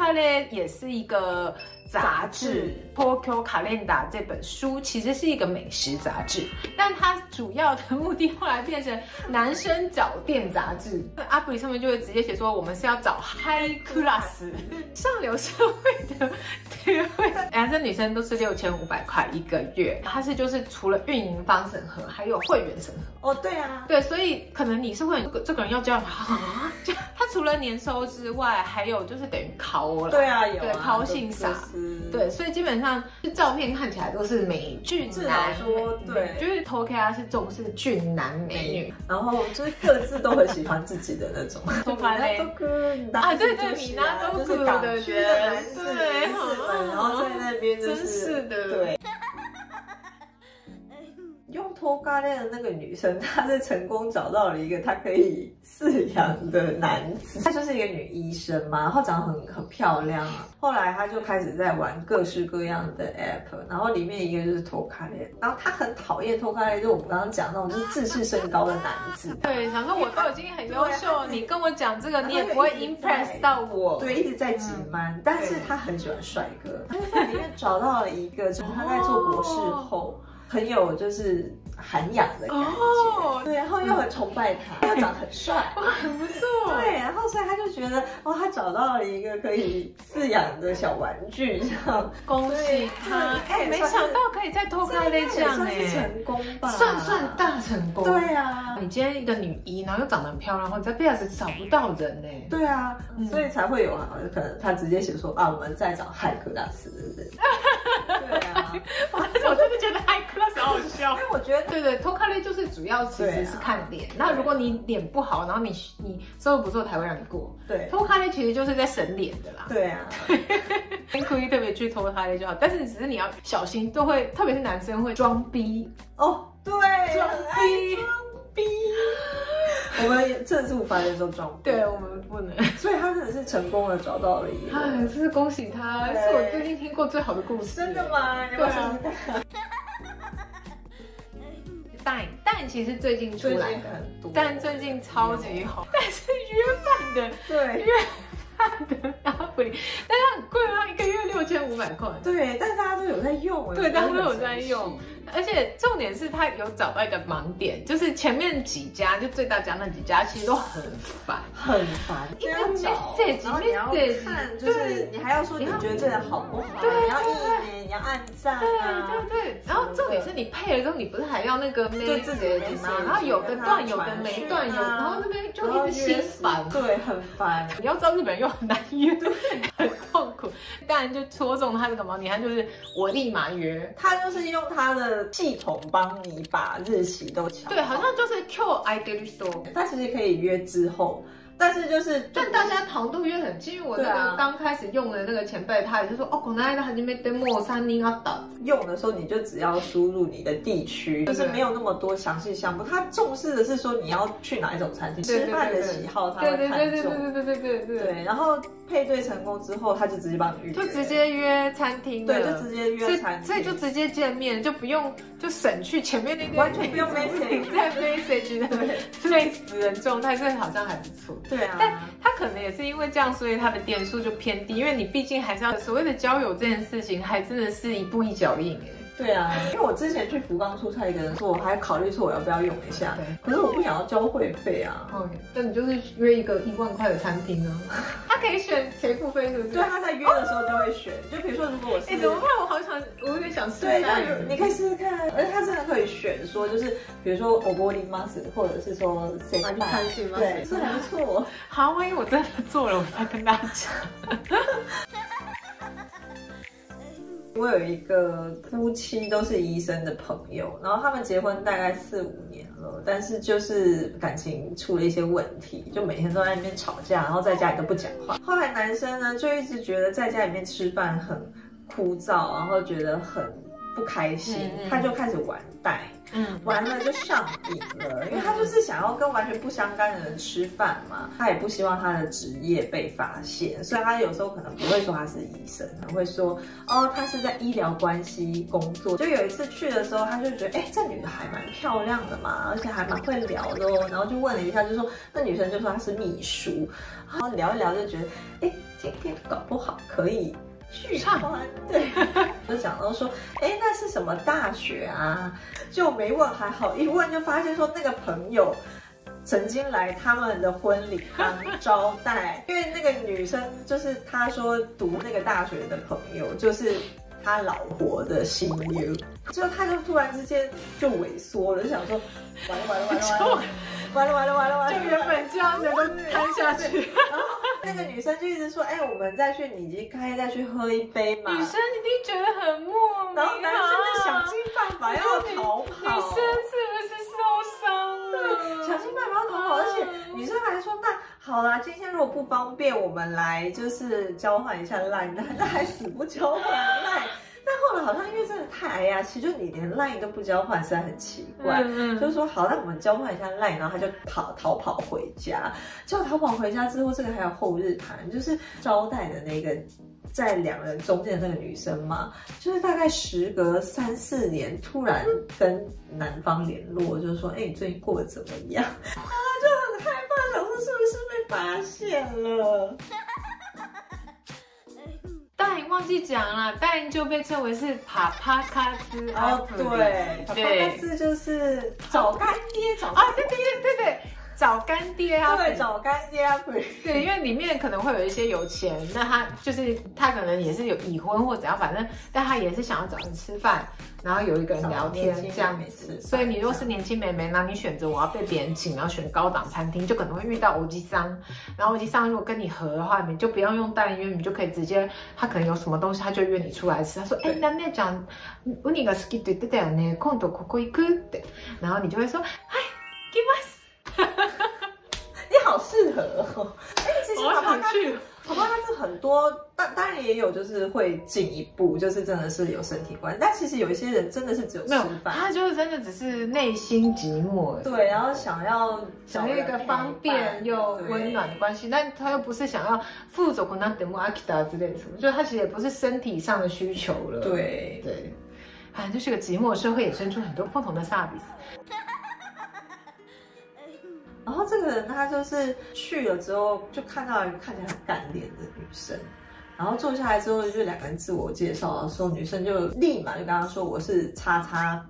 卡嘞也是一个杂志，《Pokyo Calendar》这本书其实是一个美食杂志，但它主要的目的后来变成男生找店杂志。阿布里上面就会直接写说，我们是要找 High Class 上流社会的。男生女生都是六千五百块一个月，它是就是除了运营方审核，还有会员审核。哦，对啊，对，所以可能你是会员，这个这个人要交啊，就他除了年收之外，还有就是等于考了。对啊，有对啊抛性傻就是对，所以基本上照片看起来都是美俊男，说对就是 t o k a 是重视俊男美女。然后就是各自都很喜欢自己的那种。托卡嘞都哥啊对对米娜都就是港的区的男子对然后在 那边就真是是的对。用托嘎类的那个女生，她是成功找到了一个她可以饲养的男子，她就是一个女医生嘛，然后长得很很漂亮啊。后来她就开始在玩各式各样的 app，然后里面一个就是托卡类，然后她很讨厌托卡类，就我们刚刚讲那种就是自视身高的男子，对，想说我都已经很优秀，对你跟我讲这个，你也不会 impress 到我。对，一直在挤慢，但是她很喜欢帅哥，她就在里面找到了一个，就是她在做博士后。很有就是涵养的感觉，哦对，然后又很崇拜他，又长得很帅，哇，很不错。对，然后所以他就觉得，哦，他找到了一个可以饲养的小玩具，这样恭喜他！哎，没想到可以再偷开类这样算是哎，成功吧，算算大成功。对啊，你今天一个女一，然后又长得很漂亮，然后你在 BS 找不到人呢。对啊，所以才会有啊，可能他直接写说啊，我们在找海克大斯，对不对？对啊，我我真的觉得 high class 好好笑因。为我觉得对对，偷看类就是主要其实是看脸。那如果你脸不好，然后你你收入不错才会让你过。对偷看类其实就是在省脸的啦。对啊，跟故意特别去偷看类就好，但是只是你要小心，都会特别是男生会装逼，哦，对，装逼。逼，我们正是无法接受装逼，对我们不能。所以他真的是成功的找到了一个，哎，真是恭喜他，是我最近听过最好的故事。真的？吗？你要不要试试看？蛋蛋其实最近出来最近的很多，但最近超级红，但是约饭的 对约饭的阿布里，但它很贵啊，一个月六千五百块。对，但大家都有在用，对，大家都有在用，而且重点是他有找到一个盲点，就是前面几家就最大家那几家其实都很烦，很烦，一直直 message，然后你要看，就是你还要说你觉得这个好不好，对你要意念，你要按赞对啊，对对，然后重点是你配了之后，你不是还要那个就自己的 message 吗？然后有的断，有的跟没断，有然后那边就一直心烦。对，很烦。你要知道日本人又很难约，对很痛苦。当然就戳中他这个盲点，他就是我立马约。他就是用他的系统帮你把日期都抢对，好像就是 Q I d e l i s t o 他其实可以约之后，但是就是但大家糖度约很近，因为我那对啊个刚开始用的那个前辈，他也是说哦，この間初めてもう三人あった。用的时候，你就只要输入你的地区，就是没有那么多详细项目。他重视的是说你要去哪一种餐厅，对对吃饭的喜好他对会看对对对重。对对对对对对，然后配对成功之后，他就直接帮你预约，就直接约餐厅了，对，就直接所以约餐厅，所以就直接见面，就不用就省去前面那个完全不用 message 在 message 的累死人状态，所以好像还不错。 对啊，但他可能也是因为这样，所以他的点数就偏低，因为你毕竟还是要所谓的交友这件事情，还真的是一步一脚印哎。对啊，因为我之前去福冈出差一个人说，我还考虑说我要不要用一下，可是我不想要交会费啊。那你就是约一个一万块的餐厅啊，他可以选谁付费，是不是？对，他在约的时候就会选，就比如说如果我是哎、怎么办？我好想，我有点想试对，你可以试试看，而且它真的可以选说，就是比如说我玻璃 mask，或者是说谁啊去看戏吗对，是还不错。好，万一我真的做了，我再跟大家讲。我有一个夫妻都是医生的朋友，然后他们结婚大概四五年了，但是就是感情出了一些问题，就每天都在那边吵架，然后在家里都不讲话。后来男生呢就一直觉得在家里面吃饭很枯燥，然后觉得很不开心，嗯嗯他就开始玩带。嗯，玩了就上瘾了，因为他就是想要跟完全不相干的人吃饭嘛，他也不希望他的职业被发现，所以他有时候可能不会说他是医生，可能会说哦他是在医疗关系工作。就有一次去的时候，他就觉得哎这女的还蛮漂亮的嘛，而且还蛮会聊的哦，然后就问了一下，就说那女生就说她是秘书，然后聊一聊就觉得哎今天搞不好可以。续欢 对，就讲到说，哎，那是什么大学啊？就没问还好，一问就发现说那个朋友曾经来他们的婚礼当招待，因为那个女生就是他说读那个大学的朋友，就是他老婆的心友，就他就突然之间就萎缩了，就想说完了完了完了完了。完了完了完了完了！就原本这样能够摊下去，然后那个女生就一直说：“哎、我们再去你家开再去喝一杯嘛。”女生一定觉得很莫名、啊，然后男生就想尽办法要逃跑，女生是不是受伤了？对想尽办法要逃跑，而且女生还说：“那好啦，今天如果不方便，我们来就是交换一下赖，那那还死不交换赖。”好像因为真的太哎呀，其实就你连 line 都不交换，实在很奇怪。嗯嗯就是说好，那我们交换一下 line，然后他就跑逃跑回家。结果逃跑回家之后，这个还有后日谈，就是招待的那个在两人中间的那个女生嘛，就是大概时隔三四年，突然跟男方联络，就是说，哎、你最近过得怎么样？啊，就很害怕，想说是不是被发现了？忘记讲了，大颖就被称为是帕帕卡兹哦，对，帕帕卡兹就是找干爹，找啊，对对对对对，找干爹啊，对，找干爹啊，不是对，因为里面可能会有一些有钱，那他就是他可能也是有已婚或怎样，反正但他也是想要找人吃饭，然后有一个人聊天找年轻这样妹妹吃饭所以你如果是年轻妹妹，那你选择我要被别人请，然后选高档餐厅，就可能会遇到欧吉桑，然后欧吉桑如果跟你合的话，你就不要用代约，你就可以直接，他可能有什么东西，他就約你出来吃。他说，哎、那那讲，ウニが好きって言ってたよね。今度ここ行くって，然后你就会说，嗨，行きます。 你好适合哦。哎、其实我爸爸去。宝宝他是很多，当当然也有就是会进一步，就是真的是有身体关系，但其实有一些人真的是只有吃没有，饭，他就是真的只是内心寂寞，对，然后想要想要一个方便又温暖的关系，但他又不是想要附走可能等我阿基达之类的什么，就他其实也不是身体上的需求了。对对，反正就是个寂寞社会，衍生出很多不同的 service。然后这个人他就是去了之后，就看到一个看起来很干练的女生，然后坐下来之后，就两个人自我介绍的时候，女生就立马就跟他说我是叉叉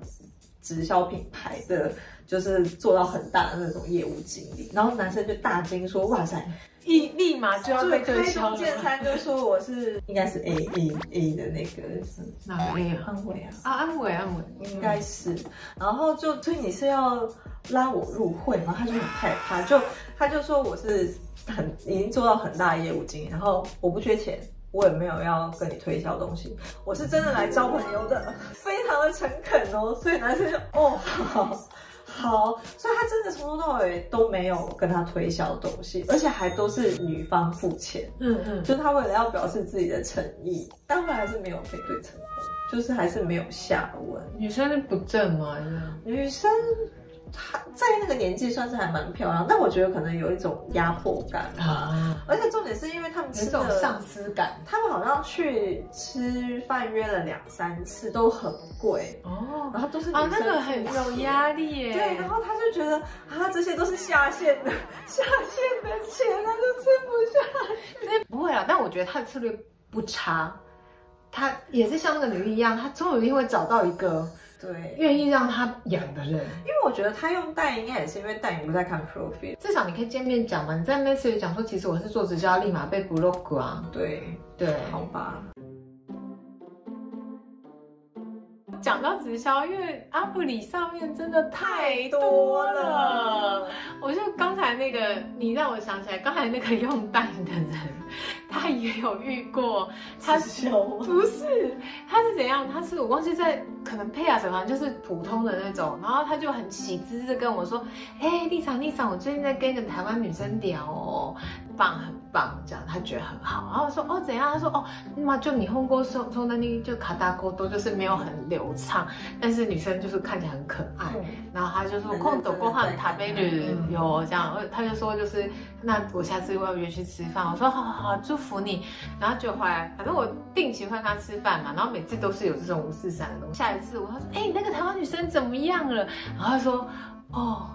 直销品牌的，就是做到很大的那种业务经理，然后男生就大惊说哇塞，立立马就要就被对开消了。中见餐就说我是应该是 A A A 的那个是哪个 A 啊？安慰啊。啊，安慰安慰，应该是，然后就所以你是要拉我入会吗？他就很害怕，就他就说我是很已经做到很大的业务经理，然后我不缺钱，我也没有要跟你推销东西，我是真的来交朋友的，非常的诚恳哦。所以男生就哦好。好，所以他真的从头到尾都没有跟他推销东西，而且还都是女方付钱，嗯嗯，就是他为了要表示自己的诚意，但后来还是没有配对成功，就是还是没有下文。女生是不正吗？女生她在那个年纪算是还蛮漂亮，但我觉得可能有一种压迫感吧。啊，而且重点是因为他们吃的，种丧失感。他们好像去吃饭约了两三次，都很贵，哦，然后都是女啊，那个很有压力耶。对，然后他就觉得啊，这些都是下线的 下线的钱，他都吃不下。不会啊，但我觉得他的策略不差，他也是像那个女一一样，他终有一天会找到一个对，愿意让他养的人。因为我觉得他用代应该也是因为代你不在看 profile。至少你可以见面讲嘛，你在 message 讲说，其实我是做直销，立马被 block 啊。对，对，好吧。讲到直销，因为 app 里上面真的太多多了了。我就刚才那个，你让我想起来，刚才那个用蛋的人，他也有遇过，他直销不是，他是怎样？他是我忘记在可能配啊什么，就是普通的那种，然后他就很喜滋滋跟我说，哎，丽场丽场，我最近在跟一个台湾女生聊哦，棒很棒，这样他觉得很好。然后我说哦怎样？他说哦，那就你烘锅送送的那就卡达锅多，就是没有很流畅，但是女生就是看起来很可爱。然后他就说空斗锅汉塔贝吕有这样，他就说就是那我下次我要约去吃饭。我说好好好，祝福你。然后就回来反正我定期会跟他吃饭嘛，然后每次都是有这种五四三的东西。下一次我说哎那个台湾女生怎么样了？然后他说哦。